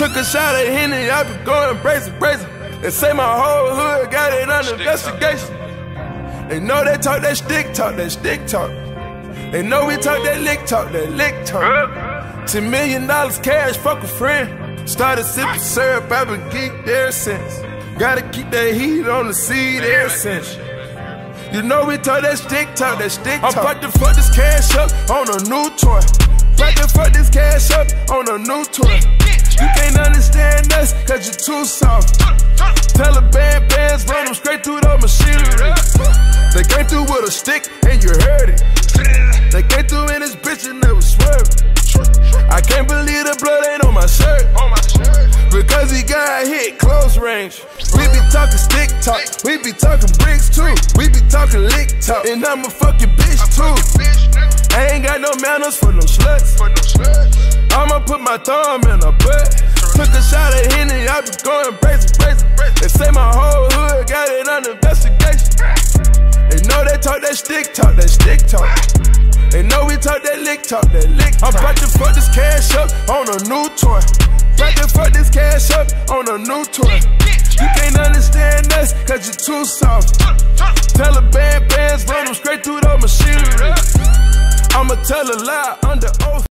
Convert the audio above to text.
Took a shot at Henny, I been going brazen, brazen. They say my whole hood got it under investigation. They know they talk that stick talk, that stick talk. They know we talk that lick talk, that lick talk. Ten million dollars cash, fuck a friend. Started sipping syrup, I've been geeked ever since. Gotta keep that heat on the seed ever since. You know we talk that stick talk, that stick talk. I'm about to fuck this cash up on a new toy. About to fuck this cash up on a new toy. You can't understand us, cause you're too soft. Tell Taliban bands run them straight through the machinery. They came through with a stick and you heard it. They came through in this bitch and never swerved. I can't believe the blood ain't on my shirt. Because he got hit close range. We be talking stick talk, we be talking bricks too. We be talking lick talk, and I'm a fucking bitch too. I ain't got no manners for no sluts. My thumb in her butt. Took a shot at Henny, I been going crazy, crazy. They say my whole hood got it under investigation. They know they talk that stick talk, that stick talk. They know we talk that lick talk, that lick talk. I'm about to fuck this cash up on a new toy. About to fuck this cash up on a new toy. You can't understand us, cause you're too soft. Taliban bands run them straight through the machinery. I'ma tell a lie under oath.